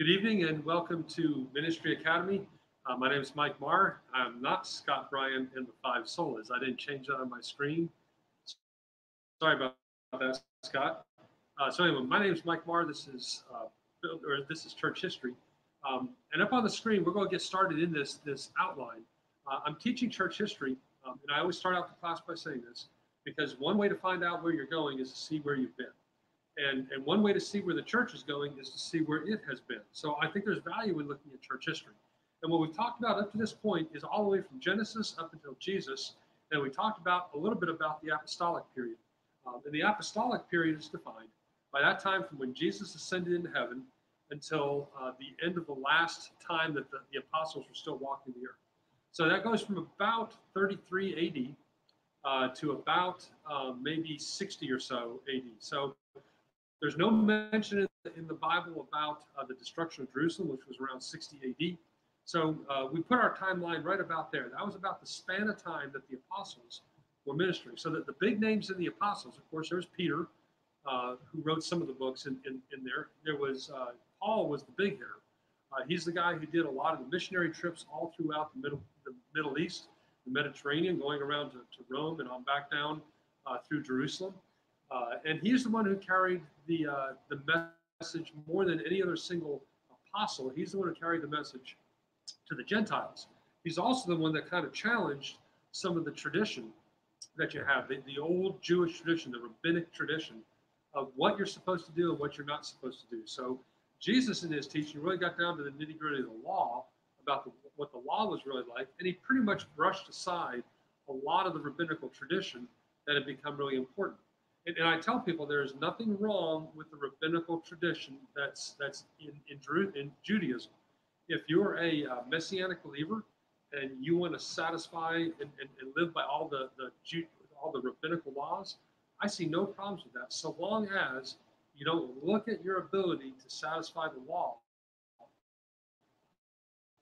Good evening and welcome to Ministry Academy. Uh, my name is Mike Maher. I'm not Scott Bryant in the Five Solas. I didn't change that on my screen. Sorry about that, Scott. Uh, so anyway, my name is Mike Maher. This is uh, or this is church history. Um, and up on the screen, we're going to get started in this this outline. Uh, I'm teaching church history, um, and I always start out the class by saying this because one way to find out where you're going is to see where you've been. And, and one way to see where the church is going is to see where it has been. So I think there's value in looking at church history. And what we've talked about up to this point is all the way from Genesis up until Jesus. And we talked about a little bit about the apostolic period. Um, and the apostolic period is defined by that time from when Jesus ascended into heaven until uh, the end of the last time that the, the, apostles were still walking the earth. So that goes from about 33 AD uh, to about uh, maybe 60 or so AD. So there's no mention in the, Bible about uh, the destruction of Jerusalem, which was around 60 AD. So uh, we put our timeline right about there. That was about the span of time that the apostles were ministering. So that the big names in the apostles, of course, there's Peter, uh, who wrote some of the books in, in, in there. There was uh, Paul was the big hitter. Uh, he's the guy who did a lot of the missionary trips all throughout the Middle, the Middle East, the Mediterranean, going around to, to Rome and on back down uh, through Jerusalem. Uh, and he's the one who carried the, uh, the message more than any other single apostle. He's the one who carried the message to the Gentiles. He's also the one that kind of challenged some of the tradition that you have, the, the old Jewish tradition, the rabbinic tradition of what you're supposed to do and what you're not supposed to do. So Jesus in his teaching really got down to the nitty gritty of the law about the, what the law was really like, and he pretty much brushed aside a lot of the rabbinical tradition that had become really important and, and, I tell people there is nothing wrong with the rabbinical tradition that's that's in in, in Judaism. If you're a uh, messianic believer and you want to satisfy and, and, and, live by all the the all the rabbinical laws, I see no problems with that, so long as you don't look at your ability to satisfy the law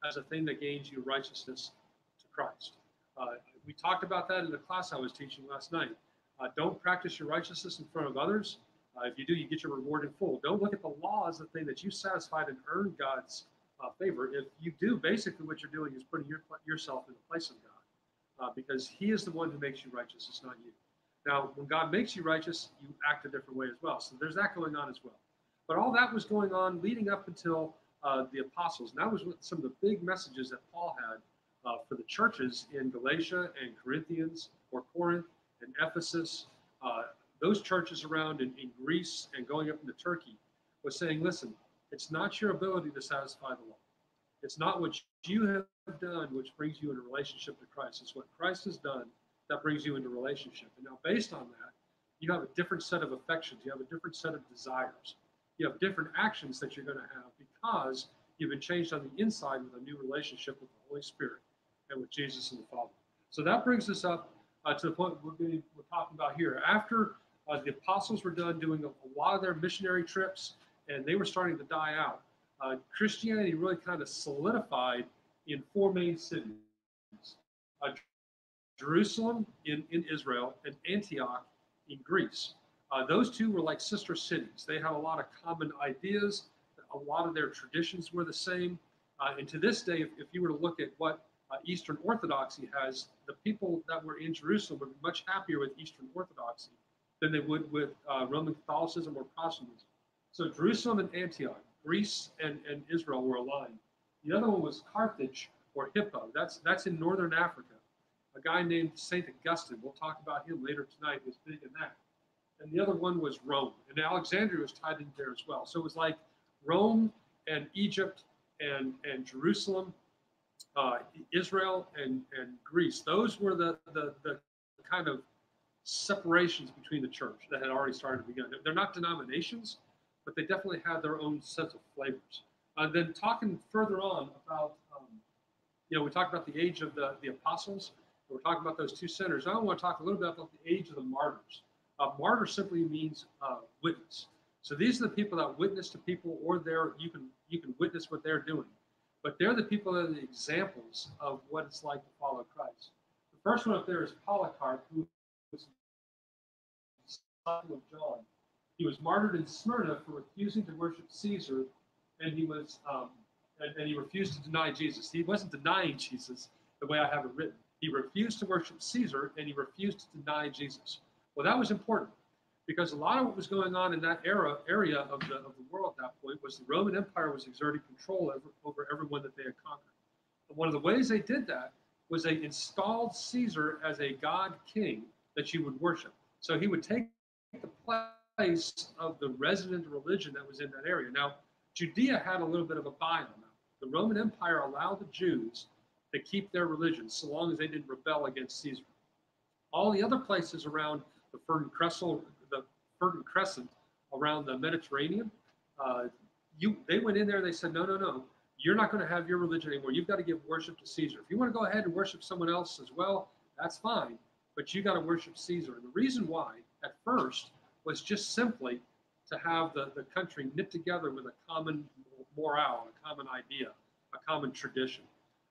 as a thing that gains you righteousness to Christ. Uh, we talked about that in the class I was teaching last night. Uh, don't practice your righteousness in front of others. Uh, if you do, you get your reward in full. Don't look at the law as the thing that you satisfied and earned God's uh, favor. If you do, basically what you're doing is putting your, yourself in the place of God, uh, because He is the one who makes you righteous. It's not you. Now, when God makes you righteous, you act a different way as well. So there's that going on as well. But all that was going on leading up until uh, the apostles. And that was some of the big messages that Paul had uh, for the churches in Galatia and Corinthians or Corinth and Ephesus, uh, those churches around in, in Greece and going up into Turkey was saying, listen, it's not your ability to satisfy the law. It's not what you have done which brings you into relationship to Christ. It's what Christ has done that brings you into relationship. And now, based on that, you have a different set of affections. You have a different set of desires. You have different actions that you're going to have because you've been changed on the inside with a new relationship with the Holy Spirit and with Jesus and the Father. So that brings us up uh, to the point we're, being, we're talking about here. After uh, the apostles were done doing a, a, lot of their missionary trips and they were starting to die out, uh, Christianity really kind of solidified in four main cities uh, Jerusalem in, in Israel and Antioch in Greece. Uh, those two were like sister cities. They had a lot of common ideas. A lot of their traditions were the same. Uh, and to this day, if, if you were to look at what Eastern Orthodoxy has, the people that were in Jerusalem were much happier with Eastern Orthodoxy than they would with uh, Roman Catholicism or Protestantism. So Jerusalem and Antioch, Greece and, and Israel were aligned. The other one was Carthage or Hippo. That's that's in northern Africa. A guy named Saint Augustine. We'll talk about him later tonight. Was big in that. And the other one was Rome, and Alexandria was tied in there as well. So it was like Rome and Egypt and and Jerusalem uh, Israel and, and Greece. Those were the, the, the kind of separations between the church that had already started to begin. They're not denominations, but they definitely had their own sense of flavors. Uh, then talking further on about, um, you know, we talked about the age of the, the apostles. We're talking about those two centers. I want to talk a little bit about the age of the martyrs. Uh, martyr simply means uh, witness. So these are the people that witness to people, or they're you can you can witness what they're doing but they're the people that are the examples of what it's like to follow Christ. The first one up there is Polycarp, who was son of John. He was martyred in Smyrna for refusing to worship Caesar and he was um, and, and he refused to deny Jesus. He wasn't denying Jesus the way I have it written. He refused to worship Caesar and he refused to deny Jesus. Well, that was important because a lot of what was going on in that era area of the of the world at that point was the Roman Empire was exerting control over, over everyone that they had conquered. And one of the ways they did that was they installed Caesar as a god king that you would worship. So he would take the place of the resident religion that was in that area. Now, Judea had a little bit of a buy on that. The Roman Empire allowed the Jews to keep their religion so long as they didn't rebel against Caesar. All the other places around the Fertile Crescent, Fertile Crescent around the Mediterranean, uh, you they went in there and they said, no, no, no, you're not going to have your religion anymore. You've got to give worship to Caesar. If you want to go ahead and worship someone else as well, that's fine, but you got to worship Caesar. And the reason why, at first, was just simply to have the, the country knit together with a common morale, a common idea, a common tradition.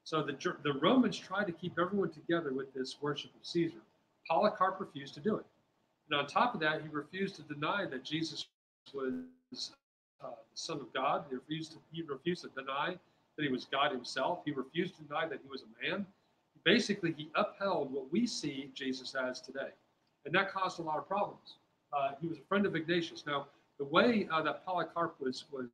So the, the Romans tried to keep everyone together with this worship of Caesar. Polycarp refused to do it. And on top of that, he refused to deny that Jesus was uh, the Son of God. He refused, to, he refused to deny that he was God himself. He refused to deny that he was a man. Basically, he upheld what we see Jesus as today. And that caused a lot of problems. Uh, he was a friend of Ignatius. Now, the way uh, that Polycarp was, was,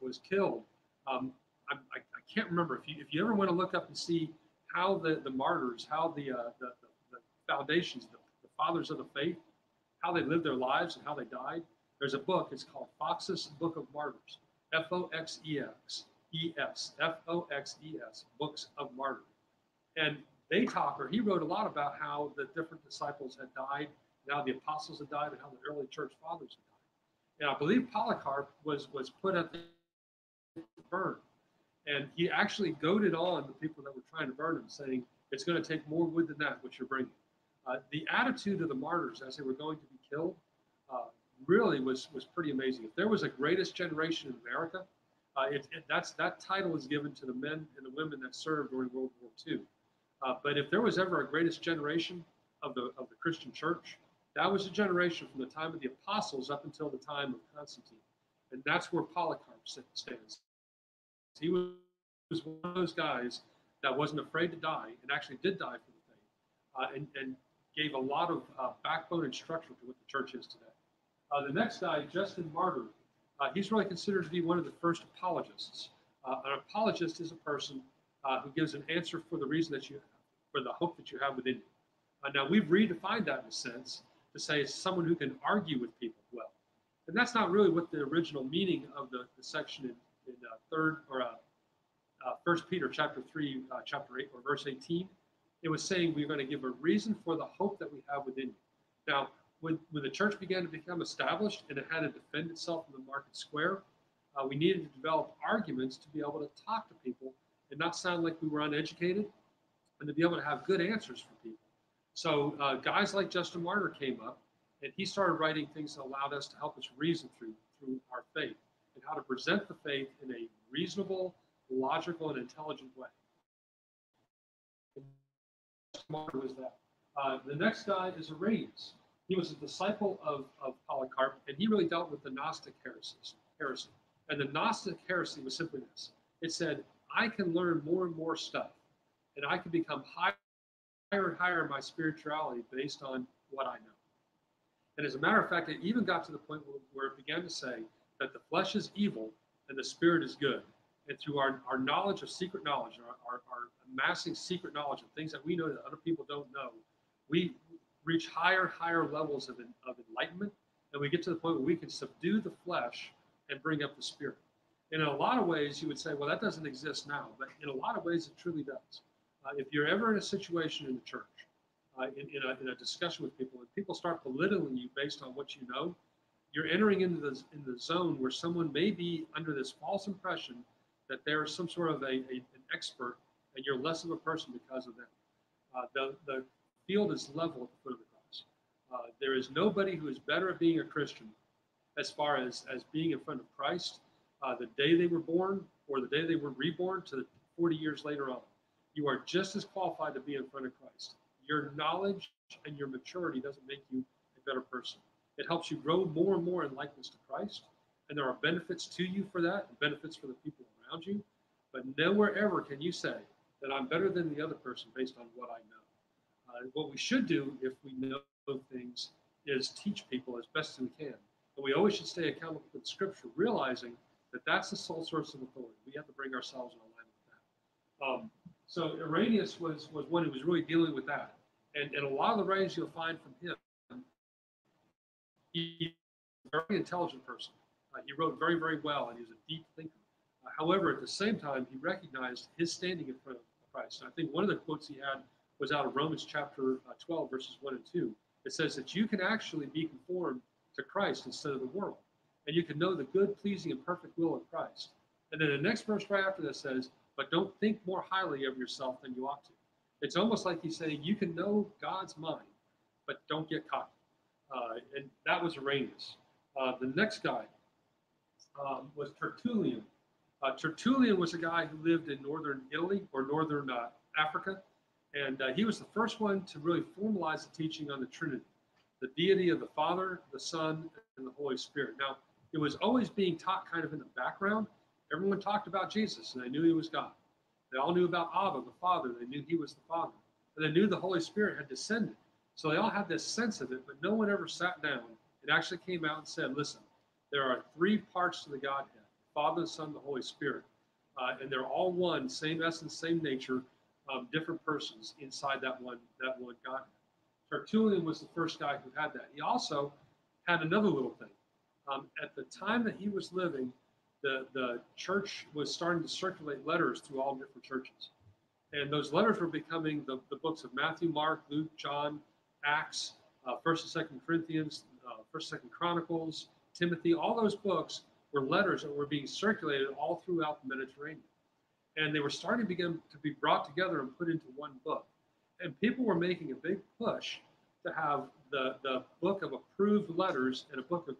was killed, um, I, I, I, can't remember. If you, if you ever want to look up and see how the, the martyrs, how the, uh, the, the, the, foundations, the, fathers of the faith, how they lived their lives and how they died, there's a book. It's called Foxe's Book of Martyrs. F O X E X E S. F O X E S. Books of Martyrs. And they talk, or he wrote a lot about how the different disciples had died, and how the apostles had died, and how the early church fathers had died. And I believe Polycarp was was put at the burn. And he actually goaded on the people that were trying to burn him, saying, It's going to take more wood than that, what you're bringing. Uh, the attitude of the martyrs as they were going to be killed uh, really was was pretty amazing. If there was a greatest generation in America, uh, it, it, that's that title is given to the men and the women that served during World War II. Uh, but if there was ever a greatest generation of the of the Christian Church, that was a generation from the time of the apostles up until the time of Constantine, and that's where Polycarp stands. He was one of those guys that wasn't afraid to die and actually did die for the faith, uh, and, and gave a lot of uh, backbone and structure to what the church is today. Uh, the next guy, Justin Martyr, uh, he's really considered to be one of the first apologists. Uh, an apologist is a person uh, who gives an answer for the reason that you, for the hope that you have within you. Now we've redefined that in a sense to say it's someone who can argue with people well, and that's not really what the original meaning of the, the section in, in third or First Peter chapter three, chapter eight or verse eighteen. It was saying we're going to give a reason for the hope that we have within you. Now, when, when the church began to become established and it had to defend itself in the market square, uh, we needed to develop arguments to be able to talk to people and not sound like we were uneducated and to be able to have good answers for people. So uh, guys like Justin Martyr came up and he started writing things that allowed us to help us reason through through our faith and how to present the faith in a reasonable, logical, and intelligent way. Martyr was that. Uh, the next guy is Irenaeus. He was a disciple of, of Polycarp, and he really dealt with the Gnostic heresies, heresy. And the Gnostic heresy was simply this it said, I can learn more and more stuff, and I can become higher and higher in my spirituality based on what I know. And as a matter of fact, it even got to the point where it began to say that the flesh is evil and the spirit is good. And through our, our knowledge of secret knowledge, our, our, our amassing secret knowledge of things that we know that other people don't know, we, reach higher, higher levels of, of enlightenment, and we get to the point where we can subdue the flesh and bring up the spirit. And in a lot of ways, you would say, well, that doesn't exist now, but in a lot of ways, it truly does. Uh, if you're ever in a situation in the church, uh, in, in, a, in, a, discussion with people, and people start belittling you based on what you know, you're entering into the, in the zone where someone may be under this false impression that they're some sort of a, a an expert and you're less of a person because of them. Uh, the, the field is level at the foot of the cross. Uh, there is nobody who is better at being a Christian as far as, as being in front of Christ uh, the day they were born or the day they were reborn to 40 years later on. You are just as qualified to be in front of Christ. Your knowledge and your maturity doesn't make you a better person. It helps you grow more and more in likeness to Christ. and there are benefits to you for that, and benefits for the people around you. But nowhere ever can you say that I'm better than the other person based on what I know. Uh, what we should do if we know things is teach people as best as we can. And we always should stay accountable to scripture, realizing that that's the sole source of authority. We have to bring ourselves in alignment with that. Um, so Irenaeus was, was one who was really dealing with that. And, and a lot of the writings you'll find from him, he's a very intelligent person. Uh, he wrote very, very well, and he was a deep thinker. However, at the same time, he recognized his standing in front of Christ. And I think one of the quotes he had was out of Romans chapter uh, 12, verses 1 and 2. It says that you can actually be conformed to Christ instead of the world. And you can know the good, pleasing, and perfect will of Christ. And then the next verse right after that says, but don't think more highly of yourself than you ought to. It's almost like he's saying you can know God's mind, but don't get cocky. Uh, and that was Irenaeus. Uh, the next guy um, was Tertullian. Uh, Tertullian was a guy who lived in northern Italy or northern uh, Africa, and uh, he was the first one to really formalize the teaching on the Trinity, the deity of the Father, the Son, and the Holy Spirit. Now, it was always being taught kind of in the background. Everyone talked about Jesus, and they knew he was God. They all knew about Abba, the Father. They knew he was the Father. And they knew the Holy Spirit had descended. So they all had this sense of it, but no one ever sat down and actually came out and said, listen, there are three parts to the Godhead Father, the Son, the Holy Spirit. Uh, and they're all one, same essence, same nature, um, different persons inside that one, that one Godhead. Tertullian was the first guy who had that. He also had another little thing. Um, at the time that he was living, the, the church was starting to circulate letters through all different churches. And those letters were becoming the, the books of Matthew, Mark, Luke, John, Acts, uh, First and Second Corinthians, uh, First Second Chronicles, Timothy. All those books were letters that were being circulated all throughout the Mediterranean, and they were starting to begin to be brought together and put into one book. And people were making a big push to have the the book of approved letters and a book of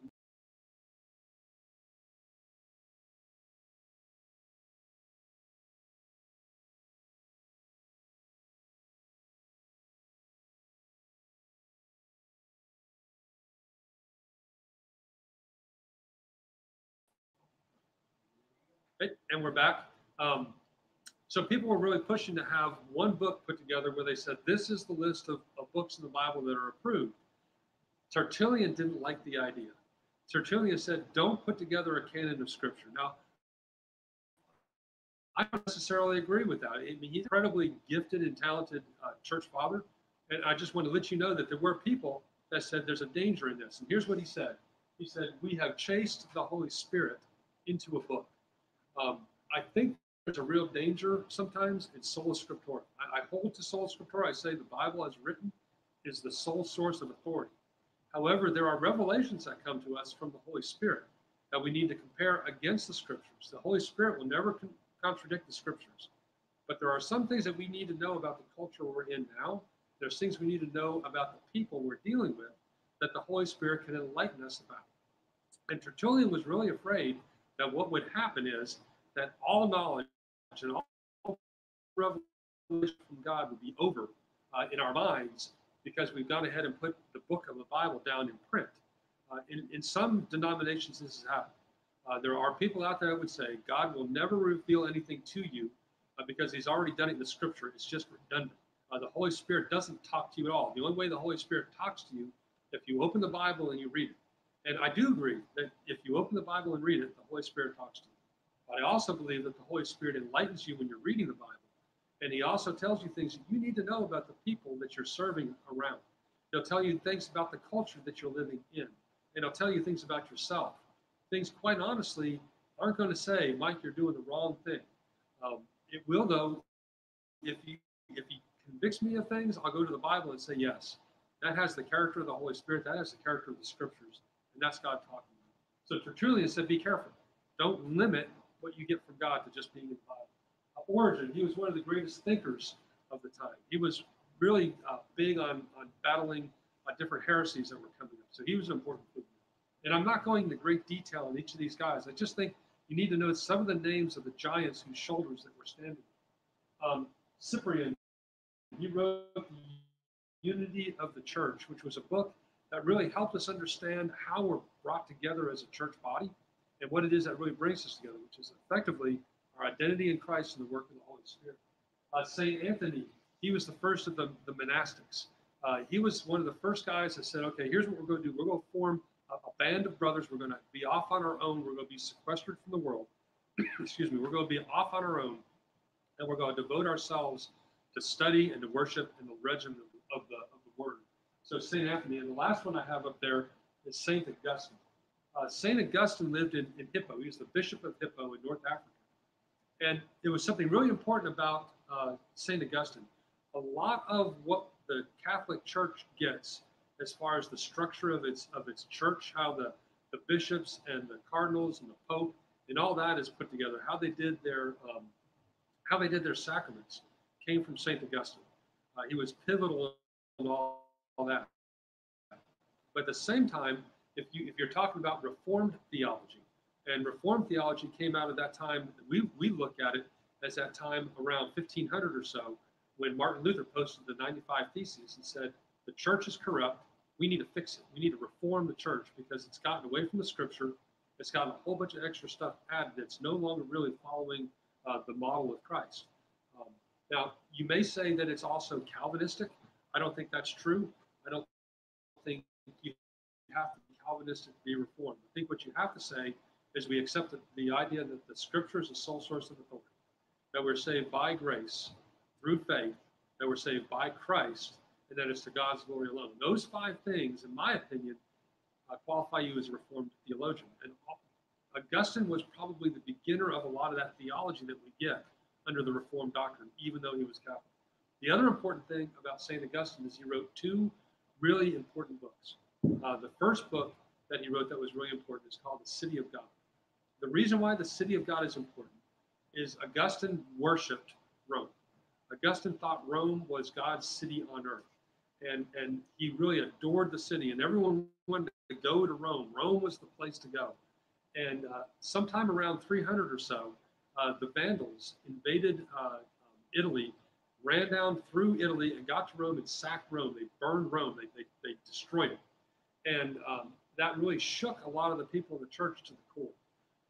and we're back. Um, so people were really pushing to have one book put together where they said, this is the list of, of books in the Bible that are approved. Tertullian didn't like the idea. Tertullian said, don't put together a canon of scripture. Now, I don't necessarily agree with that. I mean, he's incredibly gifted and talented uh, church father. And I just want to let you know that there were people that said there's a danger in this. And here's what he said He said, We have chased the Holy Spirit into a book. Um, I think there's a real danger sometimes in sola scriptura. I, I hold to sola scriptura. I say the Bible as written is the sole source of authority. However, there are revelations that come to us from the Holy Spirit that we need to compare against the scriptures. The Holy Spirit will never con- contradict the scriptures. But there are some things that we need to know about the culture we're in now. There's things we need to know about the people we're dealing with that the Holy Spirit can enlighten us about. And Tertullian was really afraid that what would happen is that all knowledge and all revelation from God would be over uh, in our minds because we've gone ahead and put the book of the Bible down in print. Uh, in, in some denominations, this has happened. Uh, there are people out there that would say God will never reveal anything to you uh, because He's already done it in the Scripture. It's just redundant. Uh, the Holy Spirit doesn't talk to you at all. The only way the Holy Spirit talks to you if you open the Bible and you read it. And I do agree that if you open the Bible and read it, the Holy Spirit talks to you. But I also believe that the Holy Spirit enlightens you when you're reading the Bible. And he also tells you things that you need to know about the people that you're serving around. He'll tell you things about the culture that you're living in. And he'll tell you things about yourself. Things, quite honestly, aren't going to say, Mike, you're doing the wrong thing. Um, it will, though, if he, if he convicts me of things, I'll go to the Bible and say, yes, that has the character of the Holy Spirit. That has the character of the scriptures. And that's God talking. So Tertullian said, be careful. Don't limit what you get from God to just being in the Bible. Uh, Origen, he was one of the greatest thinkers of the time. He was really uh, big on, on battling uh, different heresies that were coming up. So he was an important figure. And I'm not going into great detail on each of these guys. I just think you need to know some of the names of the giants whose shoulders that were standing. Um, Cyprian, he wrote the Unity of the Church, which was a book that really helped us understand how we're brought together as a church body and what it is that really brings us together, which is effectively our identity in Christ and the work of the Holy Spirit. Uh, St. Anthony, he was the first of the, the monastics. Uh, he was one of the first guys that said, okay, here's what we're going to do. We're going to form a, a band of brothers. We're going to be off on our own. We're going to be sequestered from the world. Excuse me. We're going to be off on our own, and we're going to devote ourselves to study and to worship in the regimen of, of the, of the Word. So St. Anthony, and the last one I have up there is St. Augustine. Uh, St. Augustine lived in, in Hippo. He was the Bishop of Hippo in North Africa. And there was something really important about uh, St. Augustine. A lot of what the Catholic Church gets as far as the structure of its of its church, how the, the bishops and the cardinals and the pope and all that is put together, how they did their um, how they did their sacraments came from St. Augustine. Uh, he was pivotal in all, all that. But at the same time, if you if you're talking about Reformed theology, and Reformed theology came out of that time. We, we look at it as that time around 1500 or so when Martin Luther posted the 95 Theses and said, the church is corrupt. We need to fix it. We need to reform the church because it's gotten away from the scripture. It's gotten a whole bunch of extra stuff added. It's no longer really following uh, the model of Christ. Um, now, you may say that it's also Calvinistic. I don't think that's true. I don't think you have to Calvinistic to be reformed. I think what you have to say is we accept the, the idea that the scripture is the sole source of authority, that we're saved by grace through faith, that we're saved by Christ, and that it's to God's glory alone. Those five things, in my opinion, uh, qualify you as a Reformed theologian. And Augustine was probably the beginner of a lot of that theology that we get under the Reformed doctrine, even though he was Catholic. The other important thing about St. Augustine is he wrote two really important books. Uh, the first book that he wrote that was really important is called The City of God. The reason why the city of God is important is Augustine worshiped Rome. Augustine thought Rome was God's city on earth. And, and he really adored the city, and everyone wanted to go to Rome. Rome was the place to go. And uh, sometime around 300 or so, uh, the Vandals invaded uh, um, Italy, ran down through Italy, and got to Rome and sacked Rome. They burned Rome, they, they, they destroyed it. And um, that really shook a lot of the people in the church to the core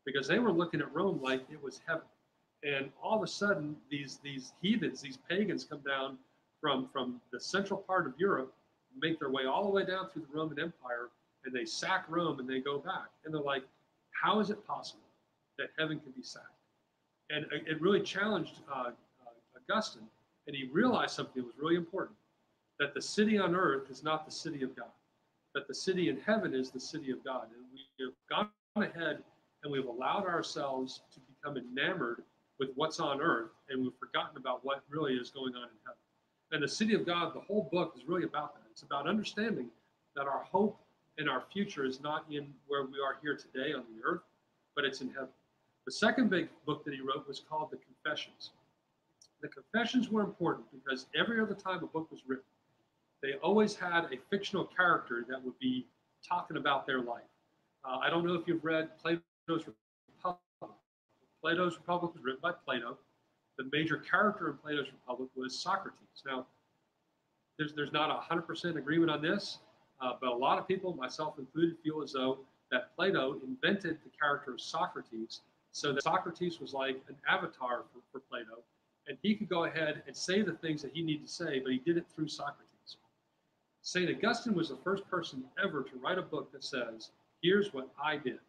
because they were looking at Rome like it was heaven. And all of a sudden, these these heathens, these pagans, come down from from the central part of Europe, make their way all the way down through the Roman Empire, and they sack Rome and they go back. And they're like, how is it possible that heaven can be sacked? And it really challenged uh, uh, Augustine, and he realized something that was really important: that the city on earth is not the city of God, that the city in heaven is the city of God. And we have gone ahead and we've allowed ourselves to become enamored with what's on earth and we've forgotten about what really is going on in heaven. And the city of God, the whole book is really about that. It's about understanding that our hope and our future is not in where we are here today on the earth, but it's in heaven. The second big book that he wrote was called The Confessions. The Confessions were important because every other time a book was written, they always had a fictional character that would be talking about their life. Uh, I don't know if you've read Plato's Republic. Plato's Republic was written by Plato. The major character in Plato's Republic was Socrates. Now, there's, there's not a 100% agreement on this, uh, but a lot of people, myself included, feel as though that Plato invented the character of Socrates so that Socrates was like an avatar for, for Plato, and he could go ahead and say the things that he needed to say, but he did it through Socrates. St. Augustine was the first person ever to write a book that says, here's what I did.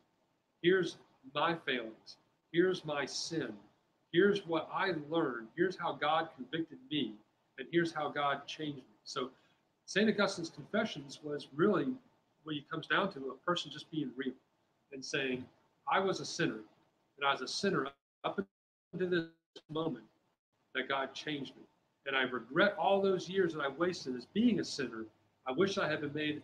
Here's my failings. Here's my sin. Here's what I learned. Here's how God convicted me. And here's how God changed me. So St. Augustine's Confessions was really what it comes down to a person just being real and saying, I was a sinner. And I was a sinner up until this moment that God changed me. And I regret all those years that I wasted as being a sinner. I wish I had been made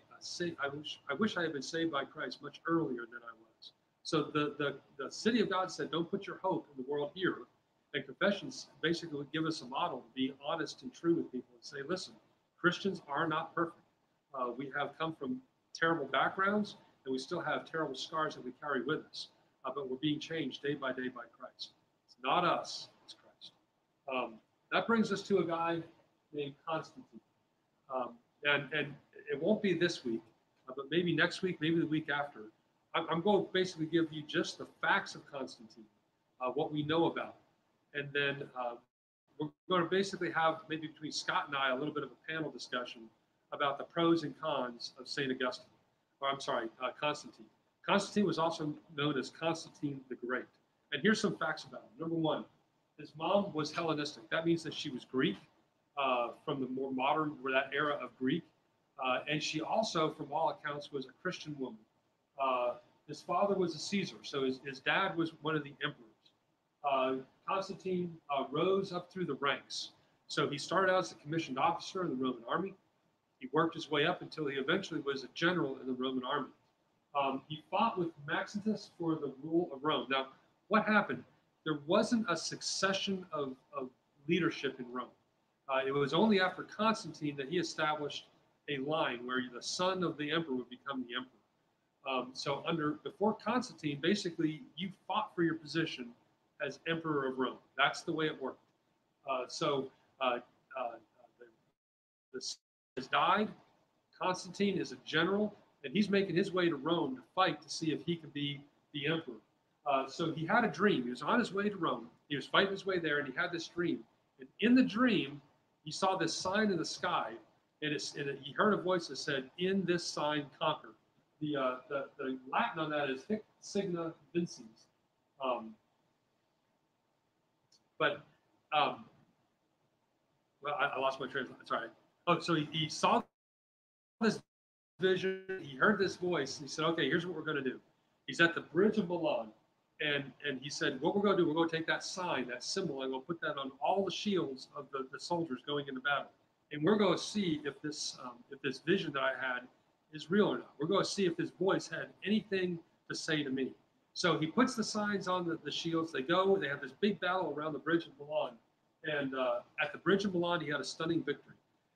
I wish I wish I had been saved by Christ much earlier than I was. So the, the, the city of God said, don't put your hope in the world here. And confessions basically would give us a model to be honest and true with people and say, listen, Christians are not perfect. Uh, we have come from terrible backgrounds and we still have terrible scars that we carry with us. Uh, but we're being changed day by day by Christ. It's not us, it's Christ. Um, that brings us to a guy named Constantine. Um, and, and it won't be this week, uh, but maybe next week, maybe the week after. I'm, I'm going to basically give you just the facts of Constantine, uh, what we know about, and then uh, we're going to basically have maybe between Scott and I a little bit of a panel discussion about the pros and cons of Saint Augustine, or I'm sorry, uh, Constantine. Constantine was also known as Constantine the Great. And here's some facts about him. Number one, his mom was Hellenistic. That means that she was Greek, uh, from the more modern, or that era of Greek. Uh, and she also, from all accounts, was a Christian woman. Uh, his father was a Caesar, so his, his dad was one of the emperors. Uh, Constantine uh, rose up through the ranks. So he started out as a commissioned officer in the Roman army. He worked his way up until he eventually was a general in the Roman army. Um, he fought with Maximus for the rule of Rome. Now, what happened? There wasn't a succession of, of leadership in Rome. Uh, it was only after Constantine that he established a line where the son of the emperor would become the emperor. Um, so under before Constantine, basically you fought for your position as emperor of Rome. That's the way it worked. Uh, so uh, uh the, the has died. Constantine is a general, and he's making his way to Rome to fight to see if he can be the emperor. Uh, so he had a dream. He was on his way to Rome. He was fighting his way there, and he had this dream. And in the dream, he saw this sign in the sky, and, and it, he heard a voice that said, "In this sign, conquer." The, uh, the, the Latin on that is hic signa vinces. Um, but um, well, I, I, lost my train. Sorry. Oh, so he, he saw this vision. He heard this voice. he said, "Okay, here's what we're going to do." He's at the bridge of Milan, and and he said, "What we're going to do? We're going to take that sign, that symbol, and we'll put that on all the shields of the, the soldiers going into battle, and we're going to see if this um, if this vision that I had is real or not. We're going to see if this voice had anything to say to me." So he puts the signs on the, the shields. They go. They have this big battle around the bridge of Milan, and uh, at the bridge of Milan, he had a stunning victory.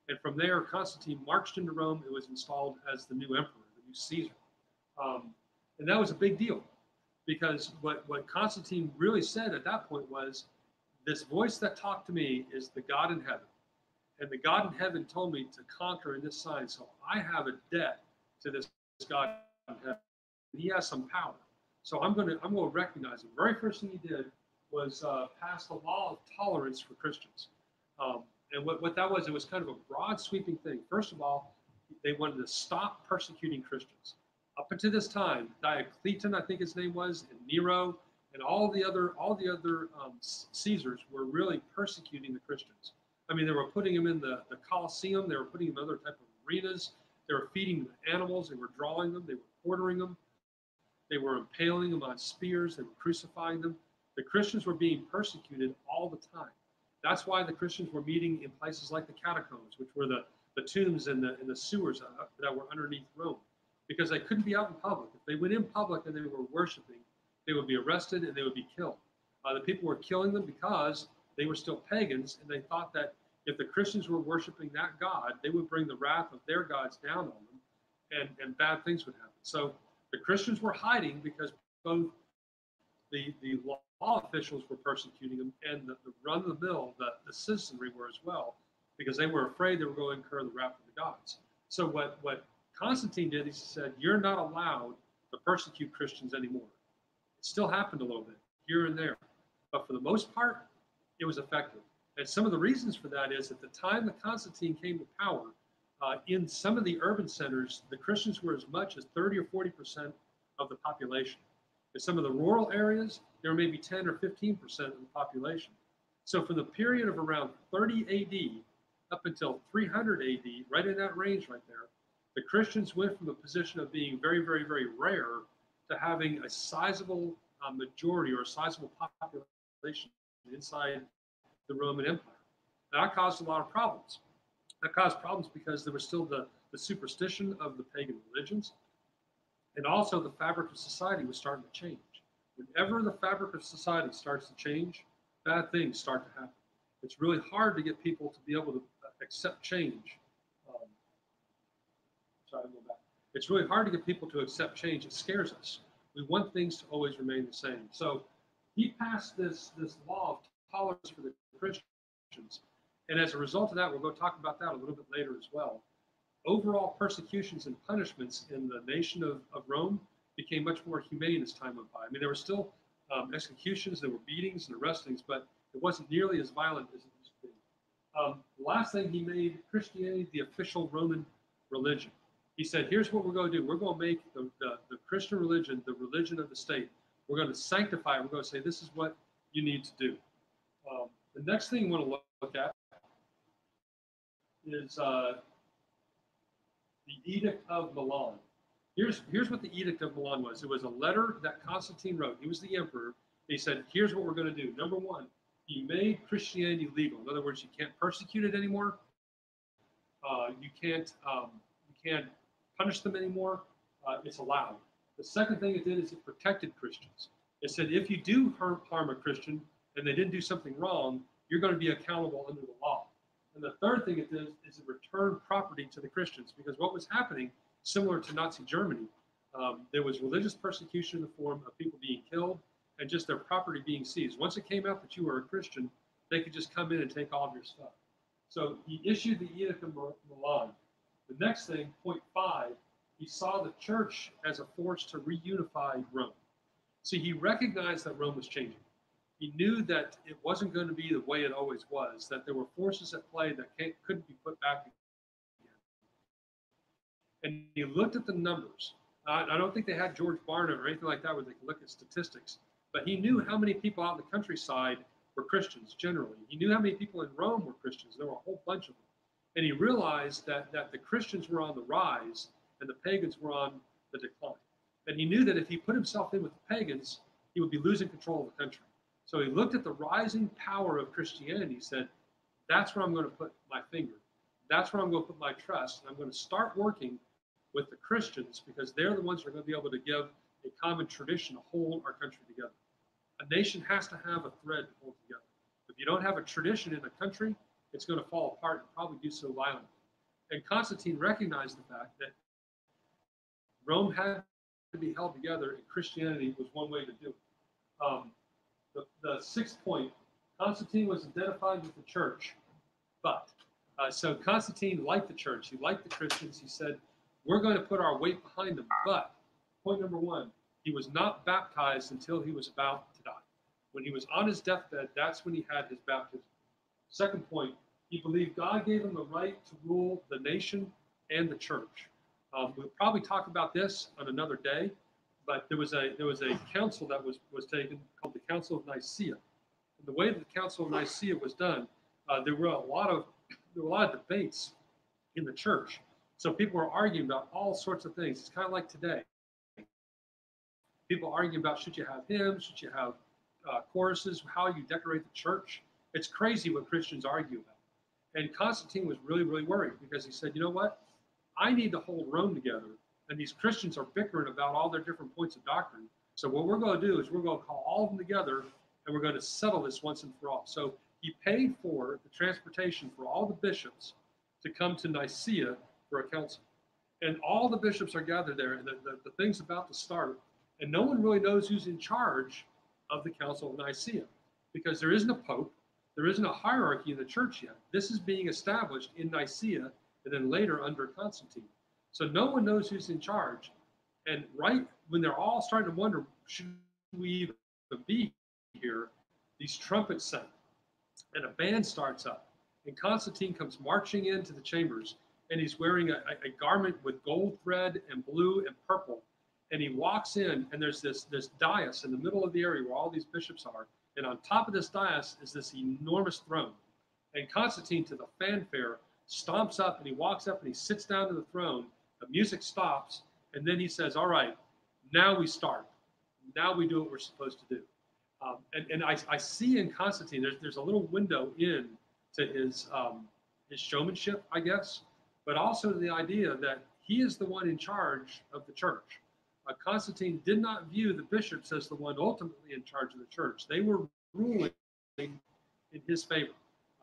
And from there, Constantine marched into Rome and was installed as the new emperor, the new Caesar. Um, and that was a big deal because what, what Constantine really said at that point was this voice that talked to me is the God in heaven. And the God in heaven told me to conquer in this sign. So I have a debt to this God in heaven. He has some power. So I'm going to I'm going to recognize it. The very first thing he did was uh, pass the law of tolerance for Christians. Um, and what, what that was, it was kind of a broad sweeping thing. First of all, they wanted to stop persecuting Christians. Up until this time, Diocletian, I think his name was, and Nero, and all the other all the other um, Caesars were really persecuting the Christians. I mean, they were putting them in the, the Colosseum, they were putting them in other type of arenas, they were feeding the animals, they were drawing them, they were quartering them, they were impaling them on spears, they were crucifying them. The Christians were being persecuted all the time. That's why the Christians were meeting in places like the catacombs, which were the, the tombs and the, and the sewers uh, that were underneath Rome, because they couldn't be out in public. If they went in public and they were worshiping, they would be arrested and they would be killed. Uh, the people were killing them because they were still pagans, and they thought that if the Christians were worshiping that God, they would bring the wrath of their gods down on them, and, and bad things would happen. So the Christians were hiding because both the, the law officials were persecuting them, and the, the run of the mill, the, the citizenry were as well, because they were afraid they were going to incur the wrath of the gods. So what, what Constantine did, he said, You're not allowed to persecute Christians anymore. It still happened a little bit here and there, but for the most part, it was effective. And some of the reasons for that is at the time that Constantine came to power, uh, in some of the urban centers, the Christians were as much as 30 or 40 percent of the population. In some of the rural areas, there may be 10 or 15% of the population. So from the period of around 30 AD up until 300 AD, right in that range right there, the Christians went from a position of being very, very, very rare to having a sizable uh, majority or a sizable population inside the Roman Empire. That caused a lot of problems. That caused problems because there was still the, the superstition of the pagan religions. And also, the fabric of society was starting to change. Whenever the fabric of society starts to change, bad things start to happen. It's really hard to get people to be able to accept change. Sorry, I'll go back. It's really hard to get people to accept change. It scares us. We want things to always remain the same. So he passed this, this law of tolerance for the Christians. And as a result of that, we'll go talk about that a little bit later as well overall persecutions and punishments in the nation of, of Rome became much more humane as time went by. I mean, there were still um, executions, there were beatings and arrestings, but it wasn't nearly as violent as it used to be. Um, last thing he made Christianity the official Roman religion. He said, here's what we're going to do. We're going to make the, the, the Christian religion the religion of the state. We're going to sanctify it. We're going to say, this is what you need to do. Um, the next thing you want to look, at is uh, the Edict of Milan. Here's, here's what the Edict of Milan was. It was a letter that Constantine wrote. He was the emperor. He said, here's what we're going to do. Number one, he made Christianity legal. In other words, you can't persecute it anymore. Uh, you can't um, you can't punish them anymore. Uh, it's allowed. The second thing it did is it protected Christians. It said if you do harm, a Christian and they didn't do something wrong, you're going to be accountable under the law. And the third thing it did is it returned property to the Christians because what was happening, similar to Nazi Germany, um, there was religious persecution in the form of people being killed and just their property being seized. Once it came out that you were a Christian, they could just come in and take all of your stuff. So he issued the Edict of Milan. The next thing, point five, he saw the church as a force to reunify Rome. See, he recognized that Rome was changing. He knew that it wasn't going to be the way it always was, that there were forces at play that couldn't be put back again. And he looked at the numbers. Uh, I don't think they had George Barna or anything like that where they could look at statistics, but he knew how many people out in the countryside were Christians generally. He knew how many people in Rome were Christians. There were a whole bunch of them. And he realized that, that the Christians were on the rise and the pagans were on the decline. And he knew that if he put himself in with the pagans, he would be losing control of the country. So he looked at the rising power of Christianity. He said, That's where I'm going to put my finger. That's where I'm going to put my trust. And I'm going to start working with the Christians because they're the ones who are going to be able to give a common tradition to hold our country together. A nation has to have a thread to hold together. If you don't have a tradition in a country, it's going to fall apart and probably do so violently. And Constantine recognized the fact that Rome had to be held together, and Christianity was one way to do it. Um, the, the, sixth point Constantine was identified with the church, but uh, so Constantine liked the church. He liked the Christians. He said, We're going to put our weight behind them. But point number one, he was not baptized until he was about to die. When he was on his deathbed, that's when he had his baptism. Second point, he believed God gave him the right to rule the nation and the church. Um, we'll probably talk about this on another day, but there was a there was a council that was was taken called the Council of Nicaea. And the way that the Council of Nicaea was done, uh, there were a lot of there were a lot of debates in the church. So people were arguing about all sorts of things. It's kind of like today. People arguing about should you have hymns, should you have uh, choruses, how you decorate the church. It's crazy what Christians argue about. And Constantine was really, really worried because he said, you know what? I need to hold Rome together. And these Christians are bickering about all their different points of doctrine. So what we're going to do is we're going to call all of them together and we're going to settle this once and for all. So he paid for the transportation for all the bishops to come to Nicaea for a council. And all the bishops are gathered there, and the, the, the thing's about to start. And no one really knows who's in charge of the Council of Nicaea because there isn't a pope, there isn't a hierarchy in the church yet. This is being established in Nicaea and then later under Constantine. So no one knows who's in charge. And right when they're all starting to wonder, should we even be here? These trumpets sound, and a band starts up. And Constantine comes marching into the chambers, and he's wearing a, a garment with gold thread and blue and purple. And he walks in, and there's this, this dais in the middle of the area where all these bishops are. And on top of this dais is this enormous throne. And Constantine, to the fanfare, stomps up and he walks up and he sits down to the throne. The music stops, and then he says, All right, now we start. Now we do what we're supposed to do. Um, and and I, I see in Constantine, there's, there's a little window in to his, um, his showmanship, I guess, but also the idea that he is the one in charge of the church. Constantine did not view the bishops as the one ultimately in charge of the church. They were ruling in his favor.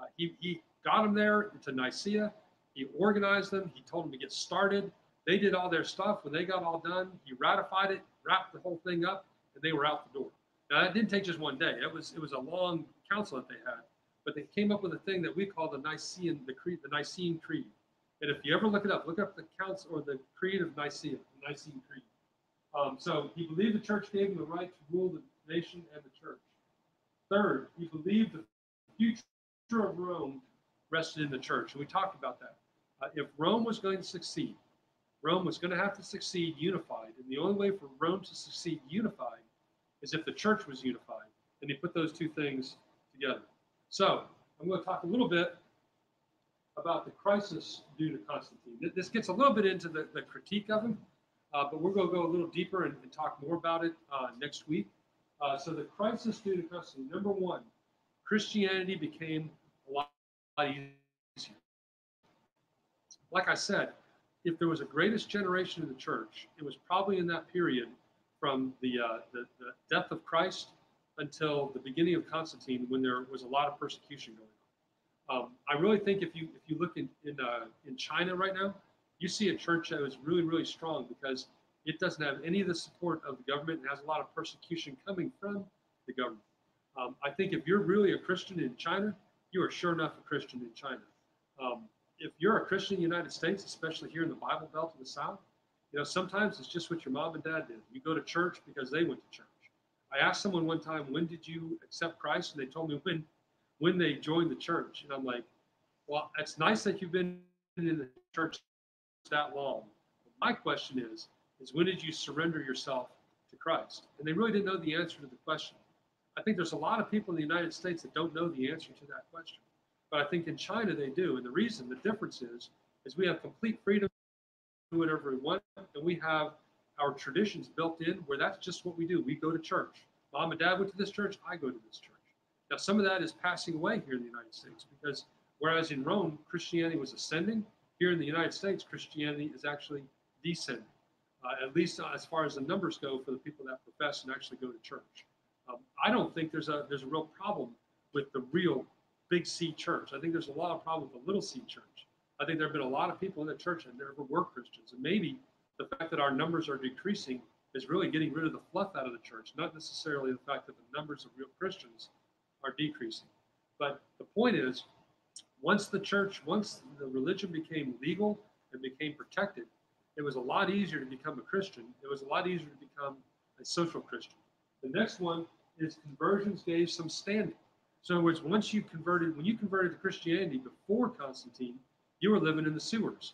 Uh, he, he got them there to Nicaea. He organized them. He told them to get started. They did all their stuff. When they got all done, he ratified it, wrapped the whole thing up, and they were out the door. Now that didn't take just one day. It was it was a long council that they had, but they came up with a thing that we call the Nicene the Creed, the Nicene Creed. And if you ever look it up, look up the council or the Creed of Nicaea, the Nicene Creed. Um, so he believed the church gave him the right to rule the nation and the church. Third, he believed the future of Rome rested in the church. And we talked about that. Uh, if Rome was going to succeed, Rome was going to have to succeed unified. And the only way for Rome to succeed unified is if the church was unified. And he put those two things together. So I'm going to talk a little bit about the crisis due to Constantine. This gets a little bit into the, the critique of him, uh, but we're going to go a little deeper and, and talk more about it uh, next week. Uh, so the crisis due to Constantine, number one, Christianity became a lot, lot easier. Like I said, if there was a greatest generation in the church, it was probably in that period from the, uh, the, the death of Christ until the beginning of Constantine, when there was a lot of persecution going on. Um, I really think if you if you look in in, uh, in China right now, you see a church that is really really strong because it doesn't have any of the support of the government and has a lot of persecution coming from the government. Um, I think if you're really a Christian in China, you are sure enough a Christian in China. Um, if you're a Christian in the United States, especially here in the Bible Belt in the South, you know sometimes it's just what your mom and dad did. You go to church because they went to church. I asked someone one time, when did you accept Christ? And they told me when when they joined the church. And I'm like, well, it's nice that you've been in the church that long. My question is, is when did you surrender yourself to Christ? And they really didn't know the answer to the question. I think there's a lot of people in the United States that don't know the answer to that question. But I think in China they do. And the reason, the difference is, is we have complete freedom to do whatever we want, and we have our traditions built in where that's just what we do. We go to church. Mom and dad went to this church, I go to this church. Now, some of that is passing away here in the United States because whereas in Rome, Christianity was ascending, here in the United States, Christianity is actually descending, uh, at least as far as the numbers go for the people that profess and actually go to church. Um, I don't think there's a, there's a real problem with the real big C church. I think there's a lot of problem with the little C church. I think there have been a lot of people in the church that never were Christians. And maybe the fact that our numbers are decreasing is really getting rid of the fluff out of the church, not necessarily the fact that the numbers of real Christians are decreasing. But the point is, once the church, once the religion became legal and became protected, it was a lot easier to become a Christian. It was a lot easier to become a social Christian. The next one is conversions gave some standing. So in other words, once you converted, when you converted to Christianity before Constantine, you were living in the sewers.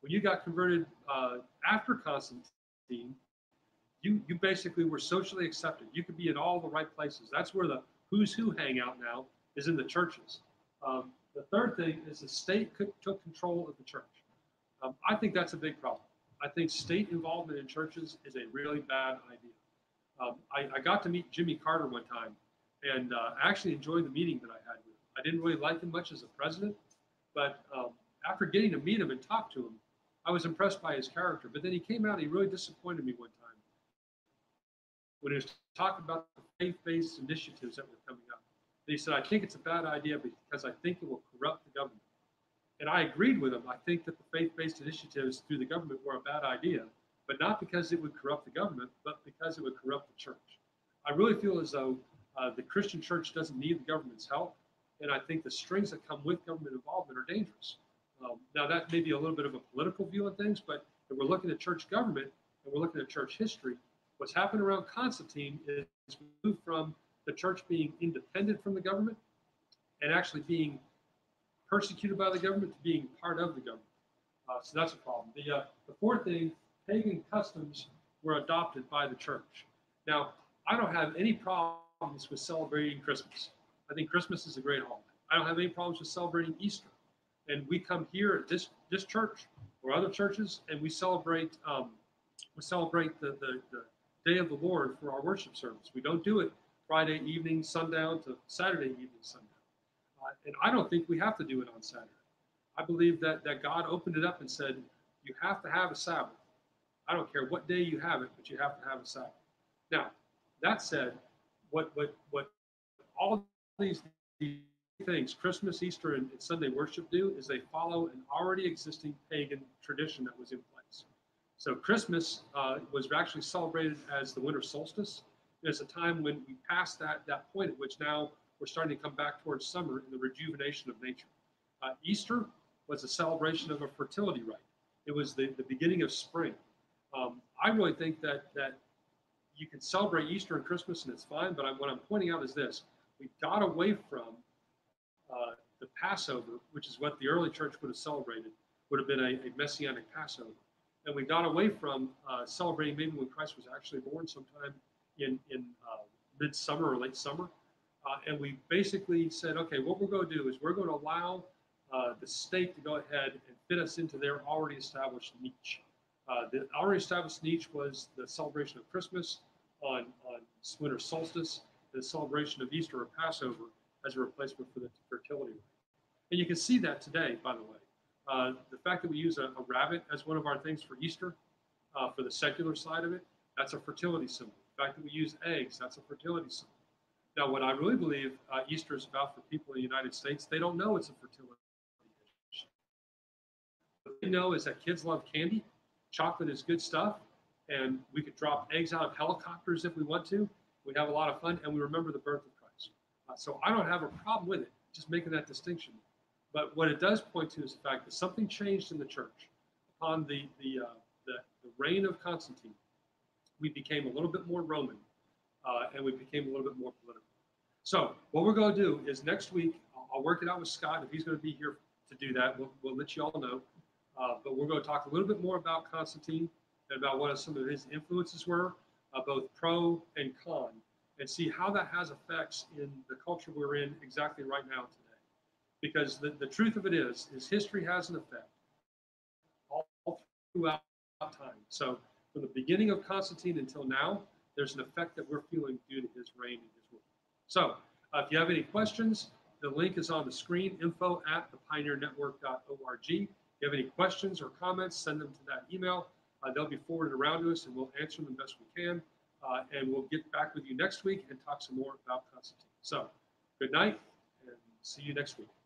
When you got converted uh, after Constantine, you you basically were socially accepted. You could be in all the right places. That's where the who's who hang out now is in the churches. Um, the third thing is the state took control of the church. Um, I think that's a big problem. I think state involvement in churches is a really bad idea. Um, I, I, got to meet Jimmy Carter one time, and uh, I actually enjoyed the meeting that I had with him. I didn't really like him much as a president, but um, after getting to meet him and talk to him, I was impressed by his character. But then he came out, and he really disappointed me one time when he was talking about the faith-based initiatives that were coming up. And he said, I think it's a bad idea because I think it will corrupt the government. And I agreed with him. I think that the faith-based initiatives through the government were a bad idea, but not because it would corrupt the government, but because it would corrupt the church. I really feel as though uh, the Christian church doesn't need the government's help, and I think the strings that come with government involvement are dangerous. Um, now, that may be a little bit of a political view of things, but if we're looking at church government and we're looking at church history, what's happened around Constantine is moved from the church being independent from the government and actually being persecuted by the government to being part of the government. Uh, so that's a problem. The, uh, the fourth thing, pagan customs were adopted by the church. Now, I don't have any problems with celebrating Christmas. I think Christmas is a great holiday. I don't have any problems with celebrating Easter and we come here at this this church or other churches, and we celebrate um, we celebrate the, the, the day of the Lord for our worship service. We don't do it Friday evening sundown to Saturday evening sundown, uh, and I don't think we have to do it on Saturday. I believe that that God opened it up and said you have to have a Sabbath. I don't care what day you have it, but you have to have a Sabbath. Now, that said, what what what all these things Christmas, Easter, and, Sunday worship do is they follow an already existing pagan tradition that was in place. So Christmas uh, was actually celebrated as the winter solstice. It's a time when we pass that, that point at which now we're starting to come back towards summer and the rejuvenation of nature. Uh, Easter was a celebration of a fertility rite. It was the, the beginning of spring. Um, I really think that that you can celebrate Easter and Christmas and it's fine. But I, what I'm pointing out is this: we got away from uh, the Passover, which is what the early church would have celebrated, would have been a, a messianic Passover, and we got away from uh, celebrating maybe when Christ was actually born, sometime in in uh, midsummer or late summer. Uh, and we basically said, okay, what we're going to do is we're going to allow uh, the state to go ahead and fit us into their already established niche. Uh, the already established niche was the celebration of Christmas on, on winter solstice, the celebration of Easter or Passover as a replacement for the fertility rate. And you can see that today, by the way. Uh, the fact that we use a, a, rabbit as one of our things for Easter, uh, for the secular side of it, that's a fertility symbol. Fact that we use eggs, that's a fertility symbol. Now, what I really believe uh, Easter is about for people in the United States, they don't know it's a fertility dish. What they know is that kids love candy, chocolate is good stuff, and we could drop eggs out of helicopters if we want to. We have a lot of fun, and we remember the birth of Christ. Uh, so I don't have a problem with it, just making that distinction. But what it does point to is the fact that something changed in the church upon the the, uh, the, the reign of Constantine. We became a little bit more Roman, uh, and we became a little bit more political. So what we're going to do is next week, I'll, work it out with Scott. If he's going to be here to do that, we'll, we'll let you all know. Uh, but we're going to talk a little bit more about Constantine and about what some of his influences were, uh, both pro and con, and see how that has effects in the culture we're in exactly right now today. Because the, the truth of it is, is history has an effect all throughout time. So from the beginning of Constantine until now, there's an effect that we're feeling due to his reign and his rule. So uh, if you have any questions, the link is on the screen, info at thepioneernetwork.org. If you have any questions or comments, send them to that email. Uh, they'll be forwarded around to us and we'll answer them best we can. Uh, and we'll get back with you next week and talk some more about Constantine. So good night and see you next week.